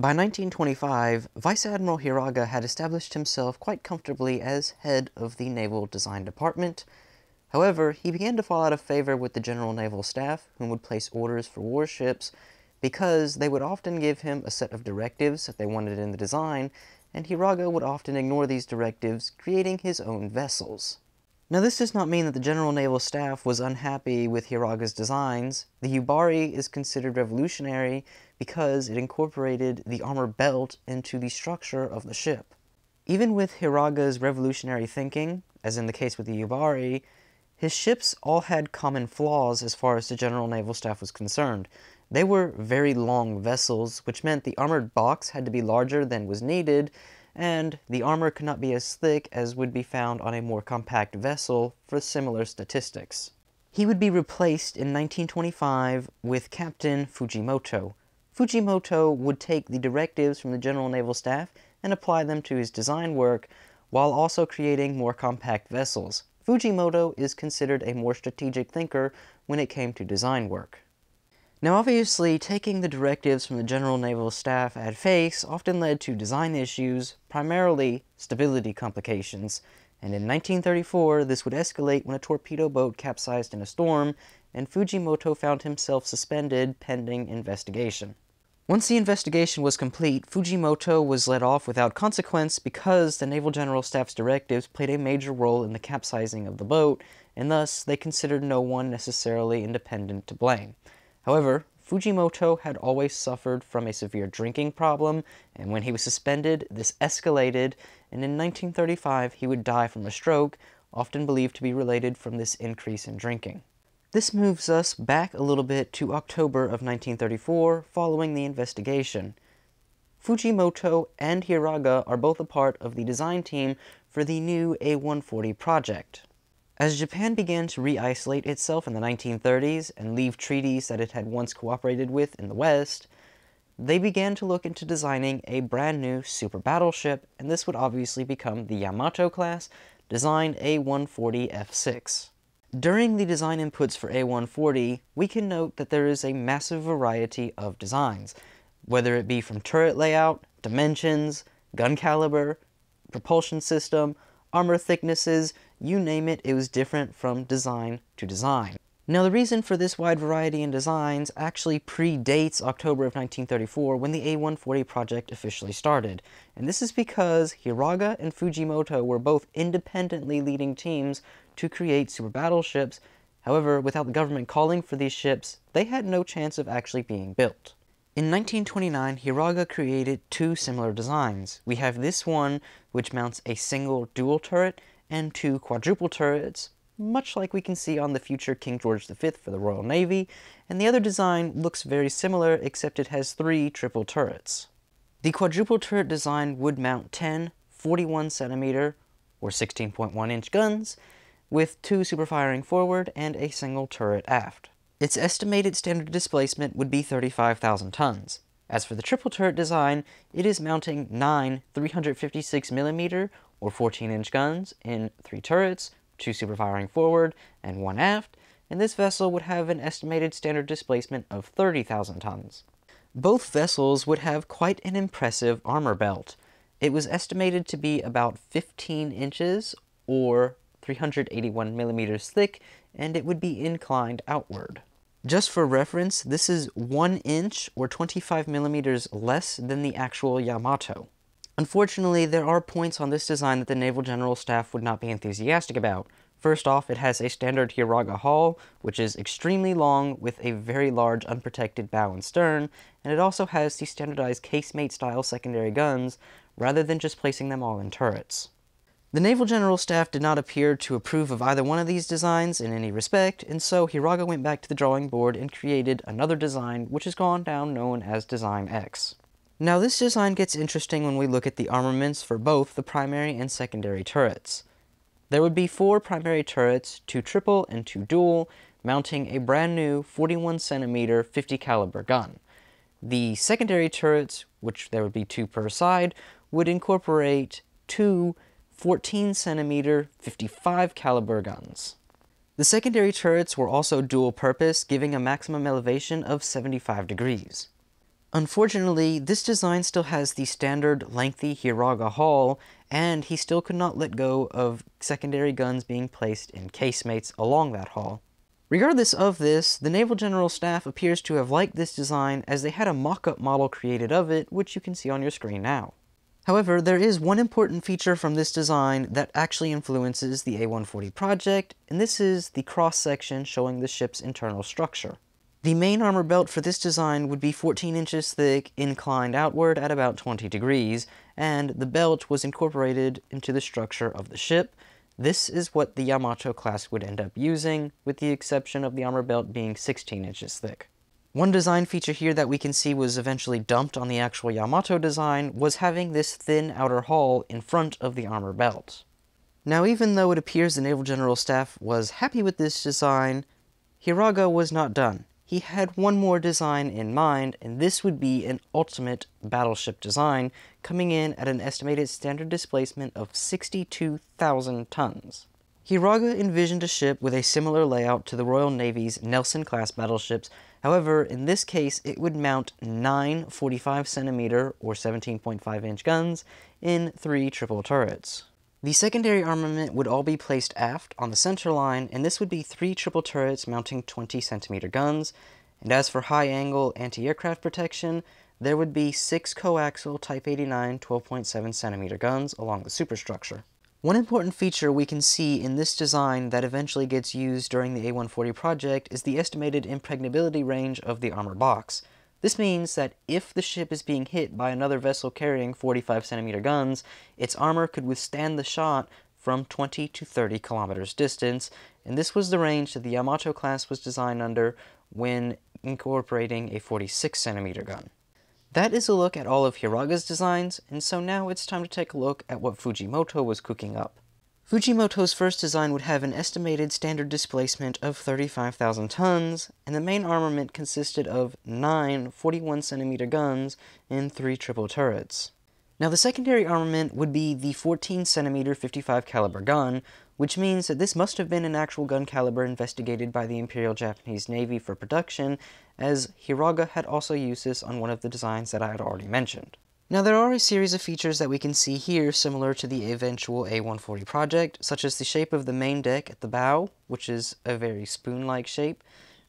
By 1925, Vice Admiral Hiraga had established himself quite comfortably as head of the Naval Design Department. However, he began to fall out of favor with the General Naval Staff, whom would place orders for warships, because they would often give him a set of directives that they wanted in the design, and Hiraga would often ignore these directives, creating his own vessels. Now this does not mean that the General Naval Staff was unhappy with Hiraga's designs. The Yubari is considered revolutionary because it incorporated the armor belt into the structure of the ship. Even with Hiraga's revolutionary thinking, as in the case with the Yubari, his ships all had common flaws as far as the General Naval Staff was concerned. They were very long vessels, which meant the armored box had to be larger than was needed, and the armor could not be as thick as would be found on a more compact vessel for similar statistics. He would be replaced in 1925 with Captain Fujimoto. Fujimoto would take the directives from the General Naval Staff and apply them to his design work, while also creating more compact vessels. Fujimoto is considered a more strategic thinker when it came to design work. Now obviously, taking the directives from the General Naval Staff at face often led to design issues, primarily stability complications, and in 1934 this would escalate when a torpedo boat capsized in a storm, and Fujimoto found himself suspended pending investigation. Once the investigation was complete, Fujimoto was let off without consequence because the Naval General Staff's directives played a major role in the capsizing of the boat, and thus they considered no one necessarily independent to blame. However, Fujimoto had always suffered from a severe drinking problem, and when he was suspended, this escalated, and in 1935 he would die from a stroke, often believed to be related from this increase in drinking. This moves us back a little bit to October of 1934, following the investigation. Fujimoto and Hiraga are both a part of the design team for the new A140 project. As Japan began to re-isolate itself in the 1930s and leave treaties that it had once cooperated with in the West, they began to look into designing a brand new super battleship, and this would obviously become the Yamato class, designed A140F6. During the design inputs for A140, we can note that there is a massive variety of designs, whether it be from turret layout, dimensions, gun caliber, propulsion system, armor thicknesses, you name it, it was different from design to design. Now the reason for this wide variety in designs actually predates October of 1934 when the A140 project officially started. And this is because Hiraga and Fujimoto were both independently leading teams to create super battleships. However, without the government calling for these ships, they had no chance of actually being built. In 1929, Hiraga created two similar designs. We have this one, which mounts a single dual turret, and two quadruple turrets, much like we can see on the future King George V for the Royal Navy, and the other design looks very similar except it has three triple turrets. The quadruple turret design would mount 10 41 centimeter or 16.1 inch guns with two super firing forward and a single turret aft. Its estimated standard displacement would be 35,000 tons. As for the triple turret design, it is mounting nine 356mm or 14 inch guns in three turrets, two super firing forward and one aft, and this vessel would have an estimated standard displacement of 30,000 tons. Both vessels would have quite an impressive armor belt. It was estimated to be about 15 inches or 381 millimeters thick, and it would be inclined outward. Just for reference, this is 1 inch or 25 millimeters less than the actual Yamato. Unfortunately, there are points on this design that the Naval General Staff would not be enthusiastic about. First off, it has a standard Hiraga hull, which is extremely long with a very large unprotected bow and stern, and it also has the standardized casemate style secondary guns, rather than just placing them all in turrets. The Naval General Staff did not appear to approve of either one of these designs in any respect, and so Hiraga went back to the drawing board and created another design, which has gone down known as Design X. Now this design gets interesting when we look at the armaments for both the primary and secondary turrets. There would be four primary turrets, two triple and two dual, mounting a brand new 41 centimeter 50 caliber gun. The secondary turrets, which there would be two per side, would incorporate two 14 centimeter 55 caliber guns. The secondary turrets were also dual purpose, giving a maximum elevation of 75 degrees. Unfortunately, this design still has the standard lengthy Hiraga hull, and he still could not let go of secondary guns being placed in casemates along that hull. Regardless of this, the Naval General Staff appears to have liked this design as they had a mock-up model created of it, which you can see on your screen now. However, there is one important feature from this design that actually influences the A140 project, and this is the cross-section showing the ship's internal structure. The main armor belt for this design would be 14 inches thick, inclined outward at about 20 degrees, and the belt was incorporated into the structure of the ship. This is what the Yamato class would end up using, with the exception of the armor belt being 16 inches thick. One design feature here that we can see was eventually dumped on the actual Yamato design was having this thin outer hull in front of the armor belt. Now even though it appears the Naval General Staff was happy with this design, Hiraga was not done he had one more design in mind, and this would be an ultimate battleship design, coming in at an estimated standard displacement of 62,000 tons. Hiraga envisioned a ship with a similar layout to the Royal Navy's Nelson-class battleships, however, in this case it would mount nine 45 centimeter or 17.5 inch guns in three triple turrets. The secondary armament would all be placed aft on the center line, and this would be three triple turrets mounting 20 centimeter guns. And as for high angle anti aircraft protection, there would be six coaxial Type 89 12.7 centimeter guns along the superstructure. One important feature we can see in this design that eventually gets used during the A140 project is the estimated impregnability range of the armor box. This means that if the ship is being hit by another vessel carrying 45 centimeter guns, its armor could withstand the shot from 20 to 30 kilometers distance, and this was the range that the Yamato class was designed under when incorporating a 46 centimeter gun. That is a look at all of Hiraga's designs, and so now it's time to take a look at what Fujimoto was cooking up. Fujimoto's first design would have an estimated standard displacement of 35,000 tons, and the main armament consisted of nine 41 centimeter guns and three triple turrets. Now the secondary armament would be the 14 centimeter 55 caliber gun, which means that this must have been an actual gun caliber investigated by the Imperial Japanese Navy for production, as Hiraga had also used this on one of the designs that I had already mentioned. Now there are a series of features that we can see here similar to the eventual A140 project, such as the shape of the main deck at the bow, which is a very spoon-like shape.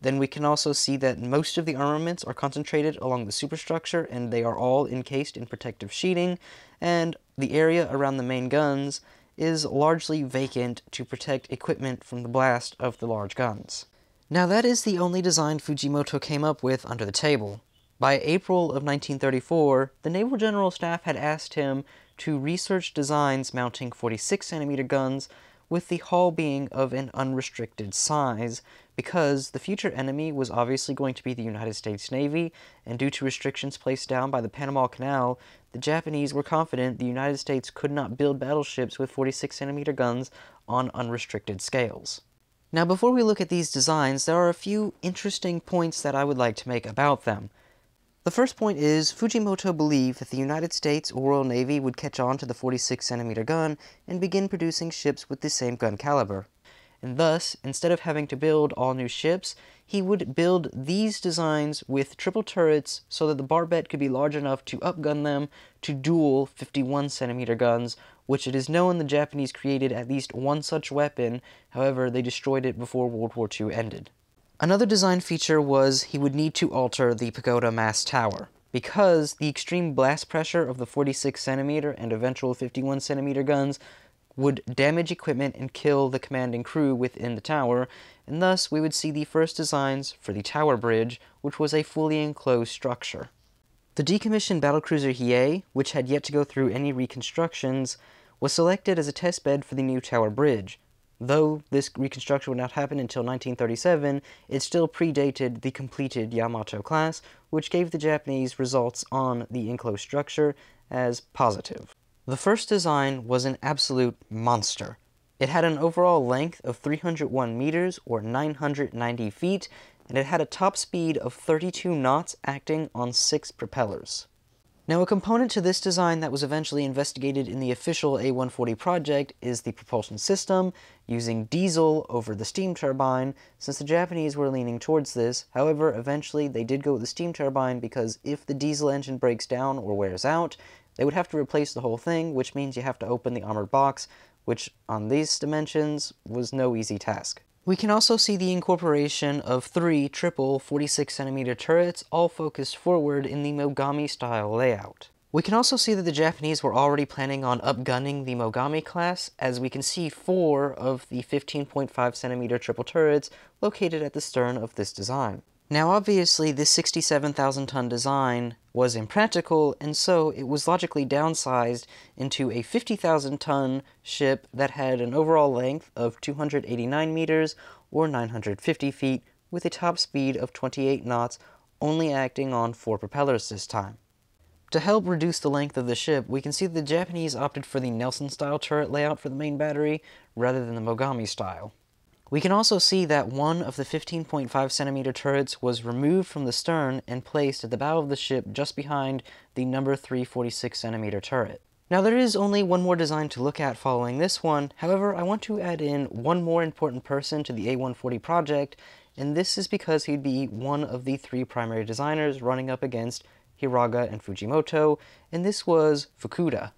Then we can also see that most of the armaments are concentrated along the superstructure and they are all encased in protective sheeting, and the area around the main guns is largely vacant to protect equipment from the blast of the large guns. Now that is the only design Fujimoto came up with under the table. By April of 1934, the Naval General Staff had asked him to research designs mounting 46 centimeter guns with the hull being of an unrestricted size because the future enemy was obviously going to be the United States Navy, and due to restrictions placed down by the Panama Canal, the Japanese were confident the United States could not build battleships with 46 centimeter guns on unrestricted scales. Now before we look at these designs, there are a few interesting points that I would like to make about them. The first point is, Fujimoto believed that the United States Royal Navy would catch on to the 46 centimeter gun and begin producing ships with the same gun caliber. And thus, instead of having to build all new ships, he would build these designs with triple turrets so that the barbette could be large enough to upgun them to dual 51 centimeter guns, which it is known the Japanese created at least one such weapon, however they destroyed it before World War II ended. Another design feature was he would need to alter the pagoda mast tower. Because the extreme blast pressure of the 46 centimeter and eventual 51 centimeter guns would damage equipment and kill the commanding crew within the tower, and thus we would see the first designs for the tower bridge, which was a fully enclosed structure. The decommissioned battlecruiser Hiei, which had yet to go through any reconstructions, was selected as a test bed for the new tower bridge, Though this reconstruction would not happen until 1937, it still predated the completed Yamato class, which gave the Japanese results on the enclosed structure as positive. The first design was an absolute monster. It had an overall length of 301 meters or 990 feet, and it had a top speed of 32 knots acting on six propellers. Now, a component to this design that was eventually investigated in the official A140 project is the propulsion system, using diesel over the steam turbine, since the Japanese were leaning towards this. However, eventually they did go with the steam turbine because if the diesel engine breaks down or wears out, they would have to replace the whole thing, which means you have to open the armored box, which on these dimensions was no easy task. We can also see the incorporation of three triple 46cm turrets, all focused forward in the Mogami style layout. We can also see that the Japanese were already planning on upgunning the Mogami class, as we can see four of the 15.5cm triple turrets located at the stern of this design. Now obviously this 67,000 ton design was impractical, and so it was logically downsized into a 50,000 ton ship that had an overall length of 289 meters or 950 feet with a top speed of 28 knots, only acting on four propellers this time. To help reduce the length of the ship, we can see that the Japanese opted for the Nelson-style turret layout for the main battery rather than the Mogami style. We can also see that one of the 15.5 centimeter turrets was removed from the stern and placed at the bow of the ship just behind the number 346 centimeter turret. Now there is only one more design to look at following this one, however I want to add in one more important person to the A140 project, and this is because he'd be one of the three primary designers running up against Hiraga and Fujimoto, and this was Fukuda.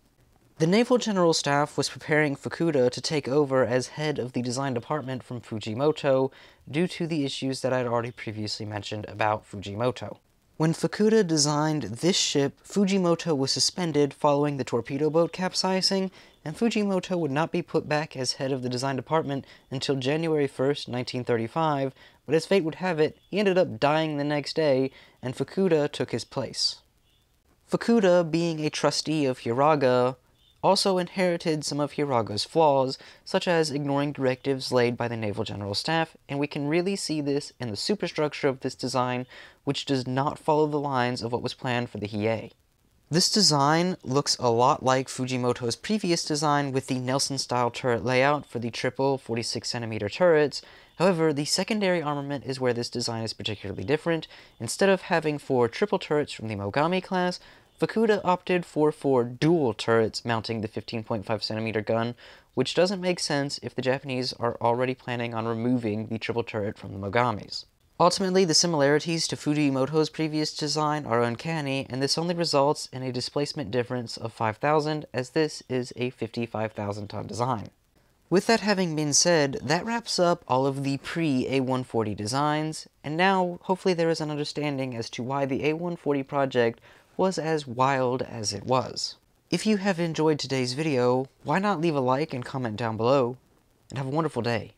The Naval General Staff was preparing Fukuda to take over as head of the design department from Fujimoto due to the issues that I'd already previously mentioned about Fujimoto. When Fukuda designed this ship, Fujimoto was suspended following the torpedo boat capsizing, and Fujimoto would not be put back as head of the design department until January 1st, 1935, but as fate would have it, he ended up dying the next day, and Fukuda took his place. Fukuda, being a trustee of Hiraga, also inherited some of Hiraga's flaws, such as ignoring directives laid by the Naval General Staff, and we can really see this in the superstructure of this design, which does not follow the lines of what was planned for the Hiei. This design looks a lot like Fujimoto's previous design with the Nelson-style turret layout for the triple 46cm turrets, However, the secondary armament is where this design is particularly different. Instead of having four triple turrets from the Mogami class, Fukuda opted for four dual turrets mounting the 15.5 centimeter gun, which doesn't make sense if the Japanese are already planning on removing the triple turret from the Mogamis. Ultimately, the similarities to Fujimoto's previous design are uncanny, and this only results in a displacement difference of 5,000, as this is a 55,000 ton design. With that having been said, that wraps up all of the pre-A140 designs, and now hopefully there is an understanding as to why the A140 project was as wild as it was. If you have enjoyed today's video, why not leave a like and comment down below, and have a wonderful day.